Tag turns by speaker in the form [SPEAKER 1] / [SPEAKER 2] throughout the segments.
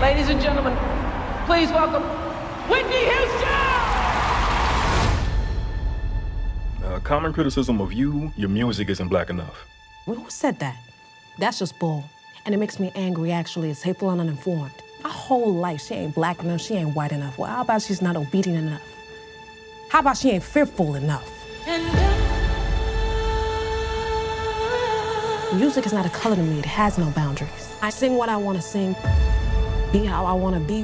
[SPEAKER 1] Ladies and gentlemen, please welcome Whitney Houston!
[SPEAKER 2] A common criticism of you, your music isn't black enough.
[SPEAKER 3] Well, who said that? That's just bull. And it makes me angry, actually. It's hateful and uninformed. My whole life, she ain't black enough, she ain't white enough. Well, how about she's not obedient enough? How about she ain't fearful enough? Music is not a color to me, it has no boundaries. I sing what I want to sing, be how I want to be,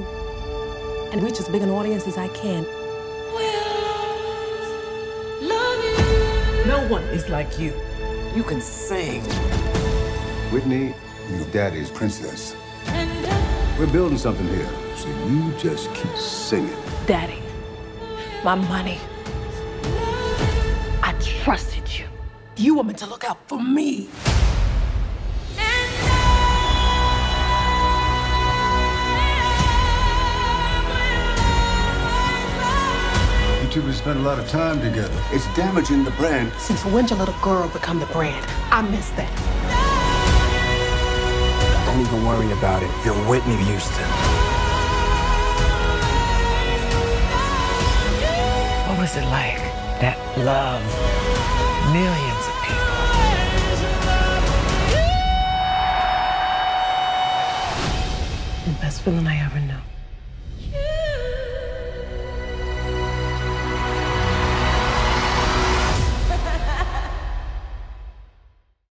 [SPEAKER 3] and reach as big an audience as I can.
[SPEAKER 4] No one is like you. You can sing.
[SPEAKER 5] Whitney, your daddy's princess. We're building something here, so you just keep singing.
[SPEAKER 3] Daddy, my money. I trusted you. You were meant to look out for me.
[SPEAKER 5] Two have spent a lot of time together. It's damaging the brand.
[SPEAKER 3] Since when did a little girl become the brand? I miss that.
[SPEAKER 6] Don't even worry about it. You're Whitney Houston.
[SPEAKER 4] What was it like? That love. Millions of people.
[SPEAKER 3] The best feeling I ever knew.